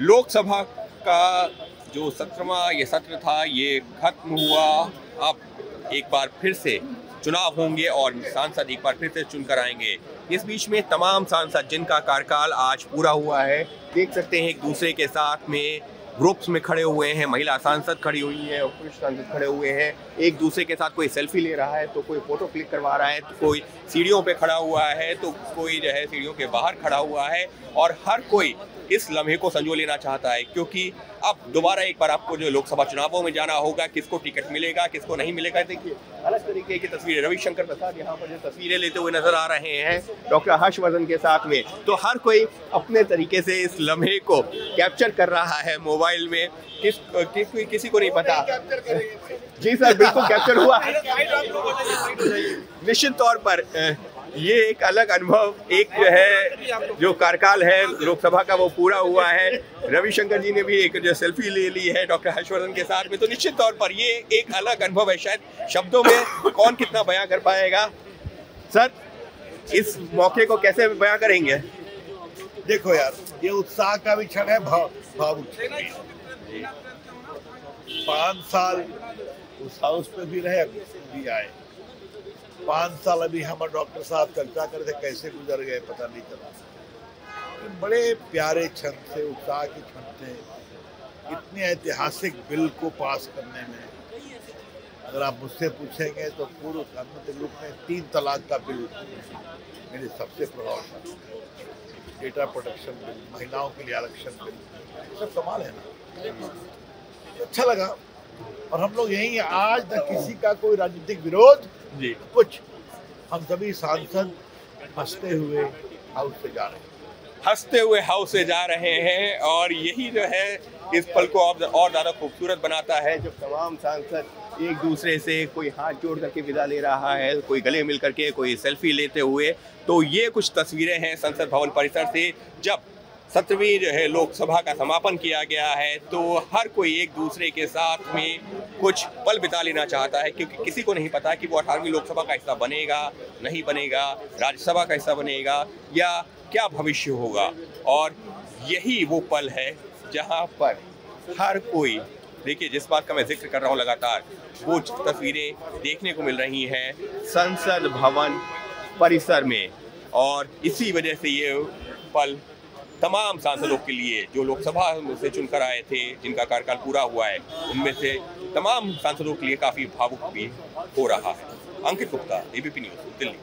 लोकसभा का जो सत्रवा ये सत्र था, ये खत्म हुआ। अब एक बार फिर से चुनाव होंगे और सांसद एक बार फिर से चुनकर आएँगे। इस बीच में तमाम सांसद जिनका कार्यकाल आज पूरा हुआ है, देख सकते हैं एक दूसरे के साथ में ग्रुप्स में खड़े हुए हैं, महिला सांसद खड़ी हुई है और पुरुष सांसद खड़े हुए हैं। एक दूसरे के साथ कोई सेल्फी ले रहा है तो कोई फ़ोटो क्लिक करवा रहा है तो कोई सीढ़ियों पे खड़ा हुआ है तो कोई जो है सीढ़ियों के बाहर खड़ा हुआ है। और हर कोई इस लम्हे को संजो लेना चाहता है, क्योंकि अब दोबारा एक बार आपको जो लोकसभा चुनावों में जाना होगा, किसको टिकट मिलेगा, किसको नहीं मिलेगा, देखिए, अलग तरीके की तस्वीरें। रविशंकर प्रसाद यहाँ पर जो तस्वीरें लेते हुए नज़र आ रहे हैं, डॉक्टर हर्षवर्धन के साथ में। तो हर कोई अपने तरीके से इस लम्हे को कैप्चर कर रहा है, मोबाइल में किस किस किसी को नहीं पता। जी सर बिल्कुल कैप्चर हुआ। निश्चित तौर पर ये एक अलग अनुभव एक जो है जो कार्यकाल है लोकसभा का वो पूरा हुआ है। रविशंकर जी ने भी एक जो सेल्फी ले ली है डॉक्टर हर्षवर्धन के साथ में। तो निश्चित तौर पर ये एक अलग अनुभव है शायद शब्दों में कौन कितना बयां कर पाएगा। सर इस मौके को कैसे बयां करेंगे? देखो यार, ये उत्साह का भी क्षण है, भाव भावुक पाँच साल उस हाउस पे भी रहे भी आए। पाँच साल अभी हम डॉक्टर साहब चर्चा कर थे कैसे गुजर गए, पता नहीं चला। बड़े प्यारे क्षण थे, उत्साह के क्षण थे। इतने ऐतिहासिक बिल को पास करने में, अगर आप मुझसे पूछेंगे तो पूर्व प्रधानमंत्री रूप में तीन तलाक का बिल मेरे सबसे प्रभावशाली डेटा प्रोटेक्शन बिल महिलाओं के लिए आरक्षण बिल सब कमाल है ना। अच्छा लगा। और हम लोग यही आज तक किसी का कोई राजनीतिक विरोध जी। कुछ हम सभी सांसद हँसते हुए हाउस से जा रहे हैं। हँसते हुए हाउस से जा रहे हैं और यही जो है इस पल को और ज़्यादा खूबसूरत बनाता है जब तमाम सांसद एक दूसरे से कोई हाथ जोड़ करके विदा ले रहा है, कोई गले मिल करके कोई सेल्फी लेते हुए। तो ये कुछ तस्वीरें हैं संसद भवन परिसर से, जब सत्रहवीं जो है लोकसभा का समापन किया गया है तो हर कोई एक दूसरे के साथ में कुछ पल बिता लेना चाहता है, क्योंकि किसी को नहीं पता कि वो अठारहवीं लोकसभा का हिस्सा बनेगा, नहीं बनेगा, राज्यसभा का हिस्सा बनेगा, या क्या भविष्य होगा। और यही वो पल है जहाँ पर हर कोई देखिए, जिस बात का मैं ज़िक्र कर रहा हूँ लगातार, वो तस्वीरें देखने को मिल रही हैं संसद भवन परिसर में। और इसी वजह से ये पल तमाम सांसदों के लिए, जो लोकसभा से चुनकर आए थे, जिनका कार्यकाल पूरा हुआ है, उनमें से तमाम सांसदों के लिए काफ़ी भावुक भी हो रहा है। Ankit Gupta, ABP News, Delhi.